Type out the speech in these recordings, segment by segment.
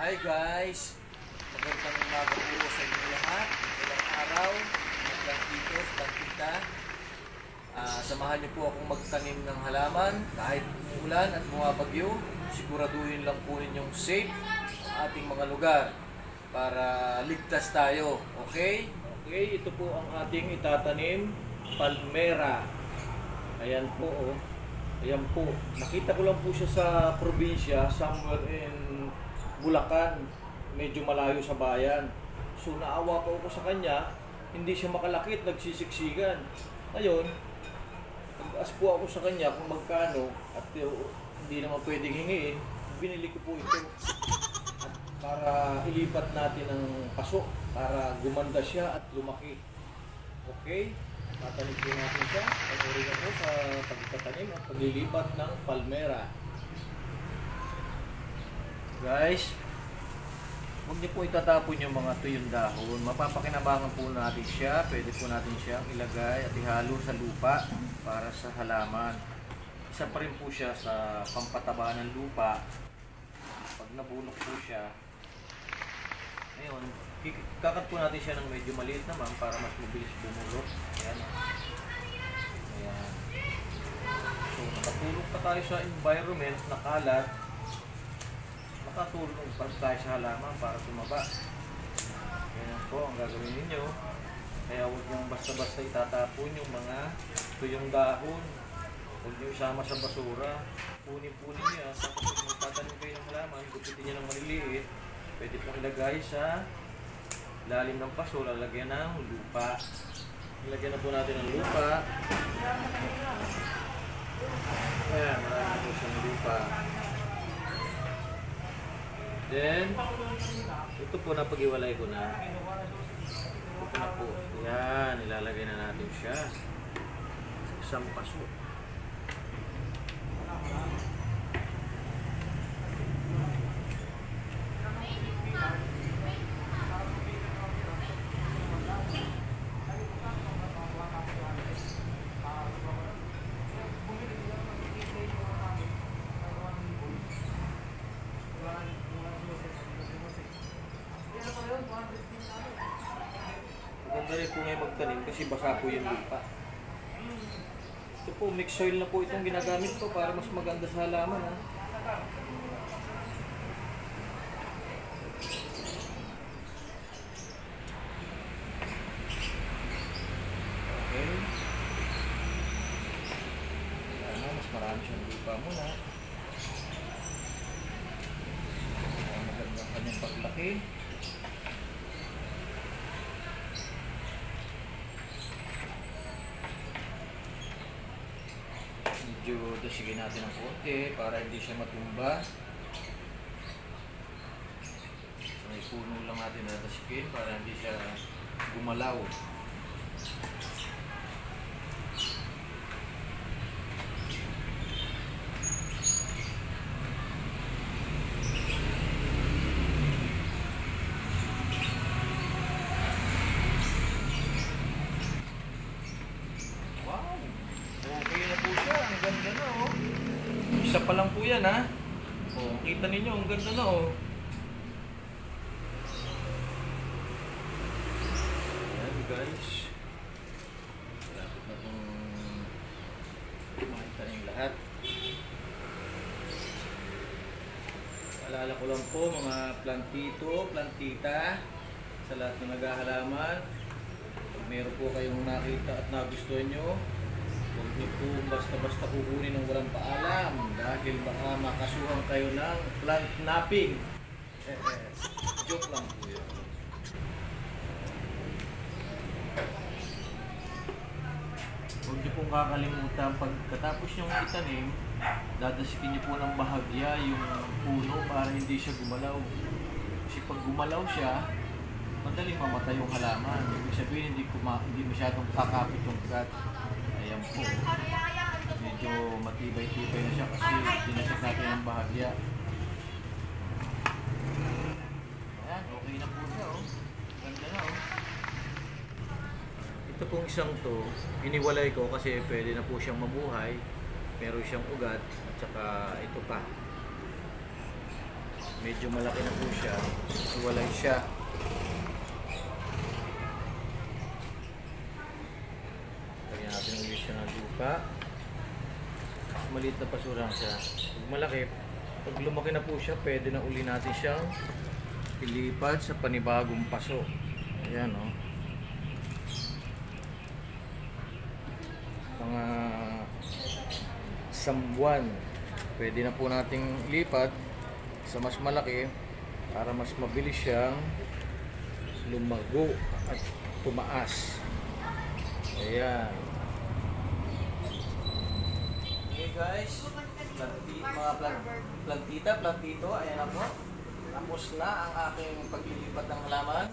Hi guys! Magandang umaga po sa inyo lahat. Ilang araw, mga titos, plantita. Ah, samahan niyo po akong magtanim ng halaman kahit umuulan at bumabagyo. Siguraduhin lang po ninyong safe ating mga lugar para ligtas tayo. Okay? Okay, ito po ang ating itatanim, palmera. Ayan po oh. Ayan po. Nakita ko lang po siya sa probinsya, somewhere in Bulacan. Medyo malayo sa bayan. So naawa po ako sa kanya, hindi siya makalakit, nagsisiksikan. Ngayon, nag-ask po ako sa kanya kung magkano at uh, hindi naman pwedeng hingiin. Binili ko po ito at para ilipat natin ng paso para gumanda siya at lumaki. Okay? Tatanim po natin siya. Pag-uri na po sa pagtatanim at paglilipat ng palmera. Guys, huwag niyo po itatapon yung mga tuyong dahon. Mapapakinabangan po natin siya. Pwede po natin siyang ilagay at ihalo sa lupa para sa halaman. Isa pa rin po siya sa pampataba ng lupa. Pag nabulok po siya, ngayon, kakat po natin siya ng medyo maliit naman para mas mabilis bumulok. Ayan. Ayan. So, nakatulog pa tayo sa environment na kalat. Makatulong pa tayo sa halaman para tumaba. Ayan po ang gagawin ninyo. Kaya huwag niyong basta-basta itatapon yung mga tuyong dahon. Huwag niyo isama sa basura. Punin-punin niya. Tapos kung magtatanim kayo ng halaman, gupitin niyo ng maliliit. Pwede pong ilagay sa lalim ng paso, lalagyan ng lupa. Ilagyan na po natin ng lupa. Ayan, marami po siyang lupa. Then, ito po napag-iwalay ko na. Ito na po. Ayan, ilalagay na natin siya sa isang paso. Maganda rin po ngayon magtanim kasi basa po yung lupa. Ito po, mixed soil na po itong ginagamit ko para mas maganda sa halaman. Ha? Okay. Na, mas marami siyang lupa muna. Maganda ang kanyang paglaki. Medyo dasigin natin ng konti para hindi siya matumba. So, may puno lang natin na dasigin para hindi siya gumalaw. Wow! Okay na po siya. Ang ganda na oh. Isa pa lang po yan ha. Oh, kita ninyo, ang ganda na oh. Ayan guys. Malapit na pong makita yung lahat. Alala ko lang po mga plantito, plantita sa lahat ng naghahalaman. Pag meron po kayong nakita at nagustuhan nyo, huwag niyo po basta-basta kukunin ng walang paalam dahil baka makasuhan kayo ng plant napping. Eh, eh, joke lang po yun. Huwag niyo pong kakalimutan pagkatapos yung itanim, dadasikin niyo po ng bahagya yung puno para hindi siya gumalaw. Kasi pag gumalaw siya, madaling mamatay yung halaman. Ibig sabihin, hindi, kuma, hindi masyadong kakapit yung gat. Ayan po. Medyo matibay-tibay na siya kasi dinasik natin ng bahagya. Ayan, okay na po siya oh. Ganda na oh. Ito pong isang to, iniwalay ko kasi pwede na po siyang mabuhay. Meron siyang ugat at saka ito pa. medyo malaki na po siya. Iwalay siya. Mas maliit na basurahan siya. Pag malaki, pag lumaki na po siya, pwede na uli natin siyang ilipat sa panibagong paso. Ayan, oh. Mga isang buwan, pwede na po nating ilipat sa mas malaki para mas mabilis siyang lumago at tumaas. Ayan. Guys, planti, mga plant, plantita, plantito, ayan na po. Tapos na ang aking paglilipat ng halaman.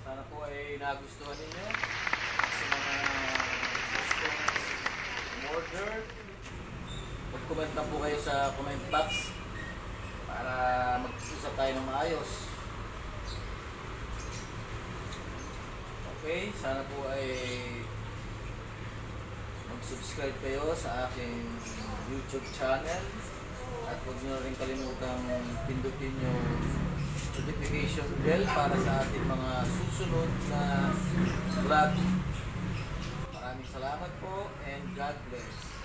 Sana po ay nagustuhan ninyo. Sa mga gustong order, mag-comment na po kayo sa comment box para mag-usap tayo ng maayos. Okay, sana po ay mag-subscribe kayo sa aking YouTube channel at huwag nyo rin kalimutang pindutin yung notification bell para sa ating mga susunod na vlog. Maraming salamat po and God bless.